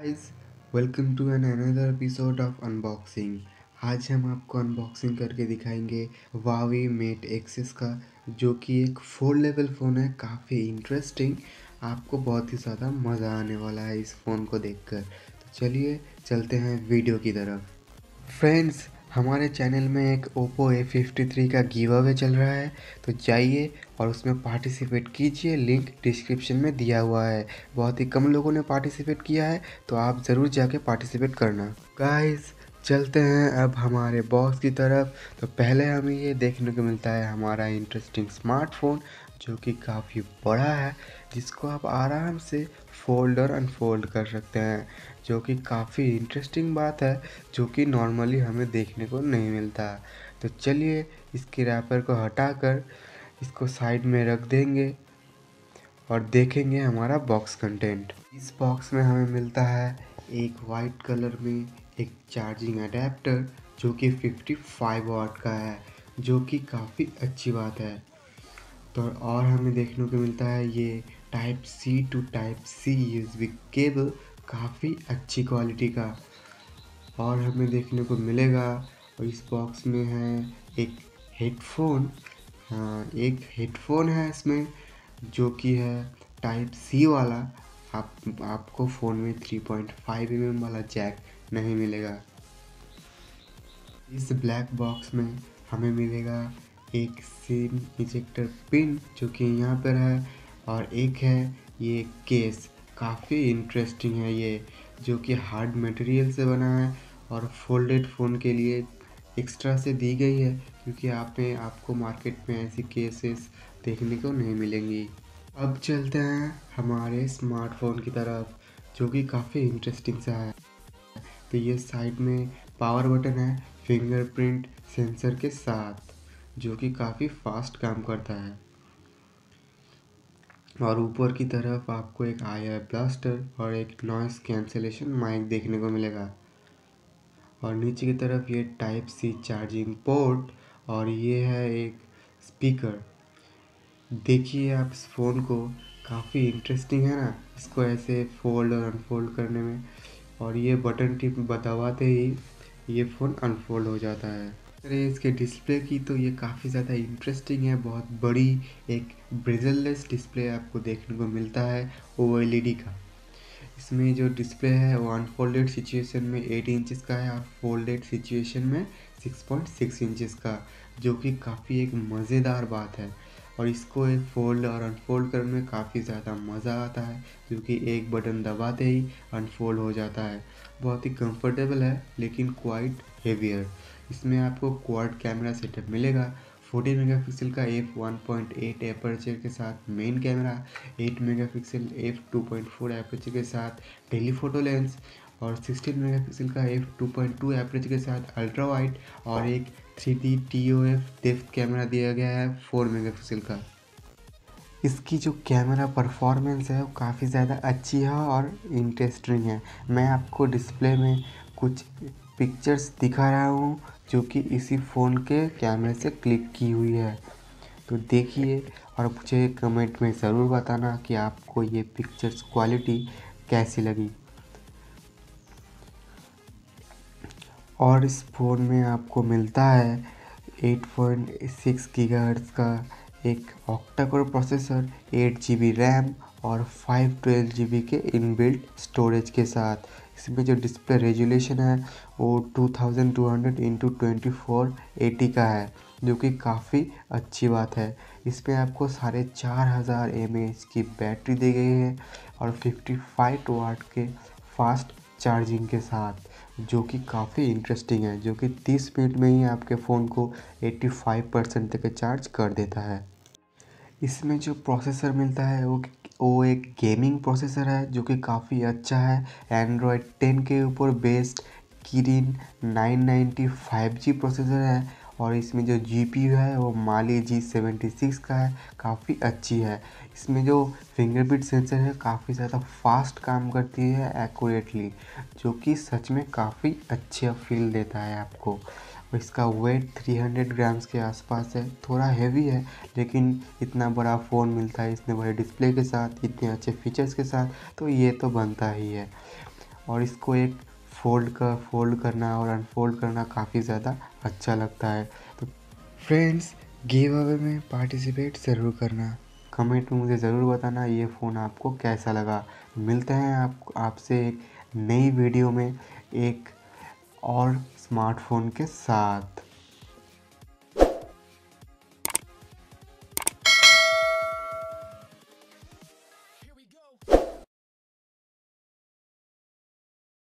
Guys welcome to an another episode of unboxing आज हम आपको अनबॉक्सिंग करके दिखाएँगे वावी मेट एक्सेस का, जो कि एक फोर लेवल फ़ोन है, काफ़ी इंटरेस्टिंग आपको बहुत ही ज़्यादा मज़ा आने वाला है इस फ़ोन को देखकर। तो चलिए, चलते हैं वीडियो की तरफ़। फ्रेंड्स हमारे चैनल में एक ओप्पो A53 का गिव अवे चल रहा है तो जाइए और उसमें पार्टिसिपेट कीजिए, लिंक डिस्क्रिप्शन में दिया हुआ है। बहुत ही कम लोगों ने पार्टिसिपेट किया है तो आप ज़रूर जाके पार्टिसिपेट करना। गाइस, चलते हैं अब हमारे बॉक्स की तरफ़। तो पहले हमें ये देखने को मिलता है हमारा इंटरेस्टिंग स्मार्टफ़ोन। जो कि काफ़ी बड़ा है, जिसको आप आराम से फोल्ड और अनफोल्ड कर सकते हैं, जो कि काफ़ी इंटरेस्टिंग बात है, जो कि नॉर्मली हमें देखने को नहीं मिलता। तो चलिए, इसके रैपर को हटाकर इसको साइड में रख देंगे और देखेंगे हमारा बॉक्स कंटेंट इस बॉक्स में हमें मिलता है एक वाइट कलर में एक चार्जिंग अडेप्टर जो कि 55 वाट का है, जो कि काफ़ी अच्छी बात है। तो और हमें देखने को मिलता है ये type C to type C use cable काफ़ी अच्छी क्वालिटी का। और हमें देखने को मिलेगा, और इस बॉक्स में है एक हेडफोन हाँ एक हेडफोन है इसमें, जो कि है टाइप सी वाला। आप, आपको फ़ोन में 3.5 पॉइंट mm वाला जैक नहीं मिलेगा। इस ब्लैक बॉक्स में हमें मिलेगा एक सिम इजेक्टर पिन जो कि यहाँ पर है और एक है ये केस काफ़ी इंटरेस्टिंग है ये, जो कि हार्ड मटेरियल से बना है और फोल्डेड फ़ोन के लिए एक्स्ट्रा से दी गई है, क्योंकि आप में आपको मार्केट में ऐसी केसेस देखने को नहीं मिलेंगी। अब चलते हैं हमारे स्मार्टफ़ोन की तरफ़, जो कि काफ़ी इंटरेस्टिंग सा है। तो ये साइड में पावर बटन है फिंगरप्रिंट सेंसर के साथ। जो कि काफ़ी फास्ट काम करता है। और ऊपर की तरफ़ आपको एक आई आई ब्लास्टर और एक नॉइस कैंसलेशन माइक देखने को मिलेगा। और नीचे की तरफ़ ये टाइप सी चार्जिंग पोर्ट और ये है एक स्पीकर देखिए आप इस फ़ोन को, काफ़ी इंटरेस्टिंग है ना इसको ऐसे फोल्ड और अनफोल्ड करने में। और ये बटन टिप बतावाते ही ये फ़ोन अनफोल्ड हो जाता है। अरे इसके डिस्प्ले की तो ये काफ़ी ज़्यादा इंटरेस्टिंग है, बहुत बड़ी एक ब्रिजललेस डिस्प्ले आपको देखने को मिलता है ओ का। इसमें जो डिस्प्ले है, वो अनफोल्डेड सिचुएशन में एट इंचज़ का है, और फोल्डेड सिचुएशन में 6.6 इंचज़ का, जो कि काफ़ी एक मज़ेदार बात है। और इसको एक फोल्ड और अनफोल्ड करने में काफ़ी ज़्यादा मज़ा आता है क्योंकि एक बटन दबाते ही अनफोल्ड हो जाता है। बहुत ही कंफर्टेबल है, लेकिन क्वाइट हेवियर इसमें आपको क्वाड कैमरा सेटअप मिलेगा। 40 मेगापिक्सल का एफ़ 1.8 एपर्चर के साथ main camera 8 megapixel F 2.4 aperture के साथ टेलीफोटो लेंस और 16 मेगापिक्सल का एफ़ 2.2 एपर्चर के साथ अल्ट्रा वाइड और एक three 3D TOF depth camera दिया गया है 4 मेगापिक्सल का। इसकी जो कैमरा परफॉर्मेंस है वो काफ़ी ज़्यादा अच्छी है और इंटरेस्टिंग है। मैं आपको डिस्प्ले में कुछ पिक्चर्स दिखा रहा हूँ। जो कि इसी फ़ोन के कैमरे से क्लिक की हुई है। तो देखिए और मुझे कमेंट में ज़रूर बताना कि आपको ये पिक्चर्स क्वालिटी कैसी लगी। और इस फ़ोन में आपको मिलता है 8.6 पॉइंट का एक octacore processor eight G RAM और फाइव ट्वेल्व जी के इनबिल्ट स्टोरेज के साथ। इसमें जो डिस्प्ले रेजुलेशन है, वो 2200 thousand two hundred into twenty four eighty का है, जो कि काफ़ी अच्छी बात है। इसमें आपको साढ़े चार हज़ार एम की बैटरी दी गई है और 55 वाट के फास्ट चार्जिंग के साथ, जो कि काफ़ी इंटरेस्टिंग है, जो कि 30 मिनट में ही आपके फ़ोन को 85 परसेंट तक चार्ज कर देता है। इसमें जो प्रोसेसर मिलता है, वो वो एक गेमिंग प्रोसेसर है, जो कि काफ़ी अच्छा है। एंड्रॉयड टेन के ऊपर based Kirin nine ninety five G processor है और इसमें जो जी पी है, वो माली जी सेवेंटी सिक्स का है, काफ़ी अच्छी है। इसमें जो फिंगरप्रिंट सेंसर है, काफ़ी ज़्यादा फास्ट काम करती है एक्यूरेटली जो कि सच में काफ़ी अच्छा फील देता है आपको। इसका वेट 300 ग्राम्स के आसपास है। थोड़ा हैवी है, लेकिन इतना बड़ा फ़ोन मिलता है इतने बड़े डिस्प्ले के साथ, इतने अच्छे फीचर्स के साथ तो ये तो बनता ही है। और इसको एक फोल्ड कर फोल्ड करना और अनफोल्ड करना काफ़ी ज़्यादा अच्छा लगता है। तो फ्रेंड्स गिव अवे में पार्टिसिपेट ज़रूर करना। कमेंट में मुझे ज़रूर बताना ये फ़ोन आपको कैसा लगा। मिलते हैं आप, आपसे एक नई वीडियो में एक और स्मार्टफ़ोन के साथ।